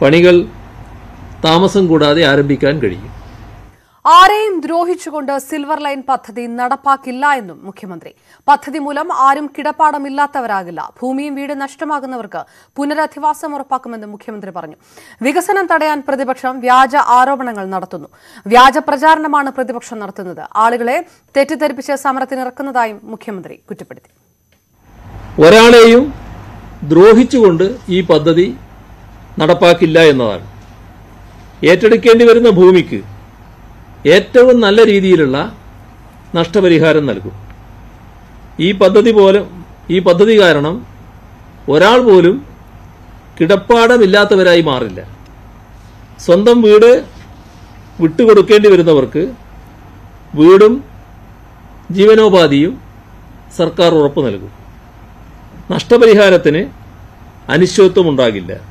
പണികൾ താമസം കൂടാതെ ആരംഭിക്കാൻ കഴിയും. ആരെയും ദ്രോഹിച്ചുകൊണ്ട് സിൽവർ ലൈൻ പദ്ധതി നടപ്പാക്കില്ല എന്നും മുഖ്യമന്ത്രി. പദ്ധതി മൂലം ആരും കിടപ്പാടമില്ലാത്തവരാകില്ല. ഭൂമിയും വീട് നഷ്ടമാകുന്നവർക്ക് പുനരധിവാസം ഉറപ്പാക്കുമെന്നും മുഖ്യമന്ത്രി പറഞ്ഞു. വികസനം തടയാൻ പ്രതിപക്ഷം വ്യാജ ആരോപണങ്ങൾ നടത്തുന്നു. വ്യാജ പ്രചാരണമാണ് പ്രതിപക്ഷം നടത്തുന്നത്. ആളുകളെ തെറ്റിദ്ധരിപ്പിച്ച് സമരത്തിനിറക്കുന്നതായും മുഖ്യമന്ത്രി കുറ്റപ്പെടുത്തി. ഒരാളെയും ദ്രോഹിച്ചുകൊണ്ട് ഈ പദ്ധതി നടപ്പാക്കില്ല എന്നതാണ്. ഏറ്റെടുക്കേണ്ടി വരുന്ന ഭൂമിക്ക് ഏറ്റവും നല്ല രീതിയിലുള്ള നഷ്ടപരിഹാരം നൽകും. ഈ പദ്ധതി പോലും ഈ പദ്ധതി കാരണം ഒരാൾ പോലും കിടപ്പാടമില്ലാത്തവരായി മാറില്ല. സ്വന്തം വീട് വിട്ടുകൊടുക്കേണ്ടി വരുന്നവർക്ക് വീടും ജീവനോപാധിയും സർക്കാർ ഉറപ്പു നൽകും. നഷ്ടപരിഹാരത്തിന് അനിശ്ചിതത്വം ഉണ്ടാകില്ല.